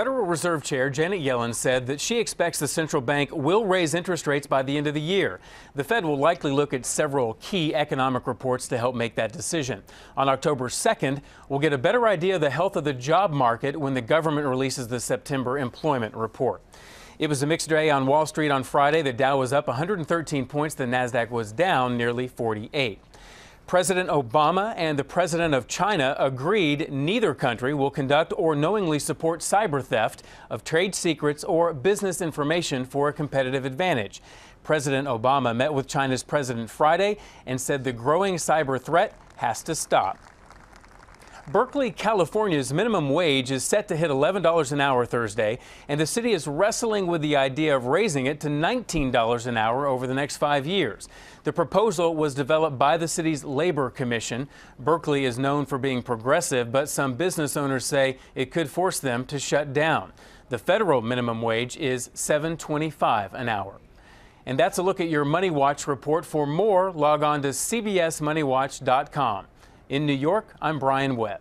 Federal Reserve Chair Janet Yellen said that she expects the central bank will raise interest rates by the end of the year. The Fed will likely look at several key economic reports to help make that decision. On October 2nd, we'll get a better idea of the health of the job market when the government releases the September employment report. It was a mixed day on Wall Street on Friday. The Dow was up 113 points, the Nasdaq was down nearly 48. President Obama and the president of China agreed neither country will conduct or knowingly support cyber theft of trade secrets or business information for a competitive advantage. President Obama met with China's president Friday and said the growing cyber threat has to stop. Berkeley, California's minimum wage is set to hit $11 an hour Thursday, and the city is wrestling with the idea of raising it to $19 an hour over the next five years. The proposal was developed by the city's Labor Commission. Berkeley is known for being progressive, but some business owners say it could force them to shut down. The federal minimum wage is $7.25 an hour. And that's a look at your Money Watch report. For more, log on to cbsmoneywatch.com. In New York, I'm Brian Webb.